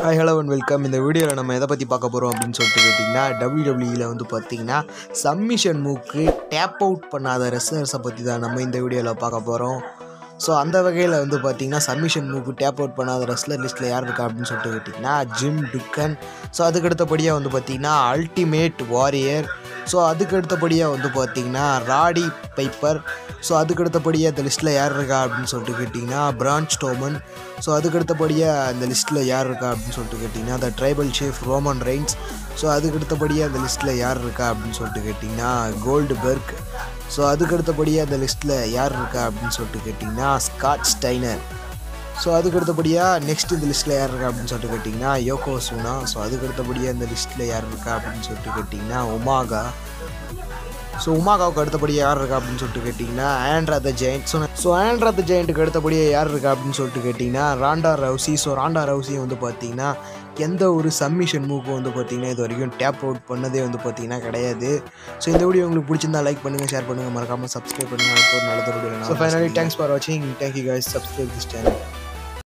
Hi hello and welcome இந்த வீடியோவில் நம்ம எதை பற்றி பார்க்க போகிறோம் அப்படின்னு சொல்லிட்டு கேட்டிங்கன்னா டபிள்யூடபிள்யூவில் வந்து பார்த்தீங்கன்னா சப்மிஷன் மூக்கு டேப் அவுட் பண்ணாத ரெஸ்லர்ஸை பற்றி தான் நம்ம இந்த வீடியோவில் பார்க்க போகிறோம் ஸோ அந்த வகையில் வந்து பார்த்தீங்கன்னா சப்மிஷன் மூக்கு டேப் அவுட் பண்ணாத ரெஸ்லர் லிஸ்ட்டில் யார் இருக்கா அப்படின்னு சொல்லிட்டு கேட்டிங்கன்னா ஜிம் டுக்கன் ஸோ அதுக்கு அடுத்தபடியாக வந்து பார்த்தீங்கன்னா அல்டிமேட் வாரியர் ஸோ அதுக்கு அடுத்தபடியாக வந்து பார்த்தீங்கன்னா ராடி பைப்பர் ஸோ அதுக்கு அடுத்தபடியாக இந்த லிஸ்ட்டில் யார் இருக்கா அப்படின்னு சொல்லிட்டு கேட்டிங்கன்னா பிரான்ச் ஸ்டோமன் ஸோ அதுக்கு அடுத்தபடியாக அந்த லிஸ்ட்டில் யார் இருக்கா அப்படின்னு சொல்லிட்டு கேட்டிங்கன்னா the tribal chief Roman Reigns so அதுக்கு அடுத்தபடியாக அந்த லிஸ்ட்டில் யார் இருக்கா அப்படின்னு சொல்லிட்டு கேட்டிங்கன்னா கோல்டு பெர்க் ஸோ அதுக்கு அடுத்தபடியாக அந்த லிஸ்ட்டில் யார் இருக்கா அப்படின்னு சொல்லிட்டு கேட்டிங்கன்னா ஸ்காட் ஸ்டைனர் ஸோ அதுக்கு அடுத்தபடியாக நெக்ஸ்ட் இந்த லிஸ்ட்டில் யார் இருக்கா அப்படின்னு சொல்லிட்டு கேட்டிங்கன்னா யோகோ சூனா ஸோ அதுக்கு அடுத்தபடியாக இந்த லிஸ்ட்டில் யார் இருக்கா அப்படின்னு சொல்லிட்டு கேட்டிங்கன்னா உமாகா ஸோ உமாகாவுக்கு அடுத்தபடியாக யார் இருக்கா அப்படின்னு சொல்லிட்டு கேட்டிங்கன்னா Andre the giant so so Andre the ஜெயிண்ட்டுக்கு அடுத்தபடியாக யார் இருக்கா அப்படின்னு சொல்லிட்டு கேட்டிங்கன்னா ராண்டா ரவுசி ஸோ ராண்டா ரவுசி வந்து பார்த்தீங்கன்னா எந்த ஒரு சப்மிஷன் மூக்கும் வந்து பார்த்தீங்கன்னா இது வரைக்கும் டேப் அவுட் பண்ணதே வந்து பார்த்தீங்கன்னா கிடையாது. ஸோ இந்த வீடியோ உங்களுக்கு பிடிச்சிருந்தா லைக் பண்ணுங்கள் ஷேர் பண்ணுங்கள் மறக்காமல் சப்ஸ்கிரைப் பண்ணுங்கள் ஒரு நல்ல video so finally thanks for வாட்சிங் thank you guys. Subscribe this channel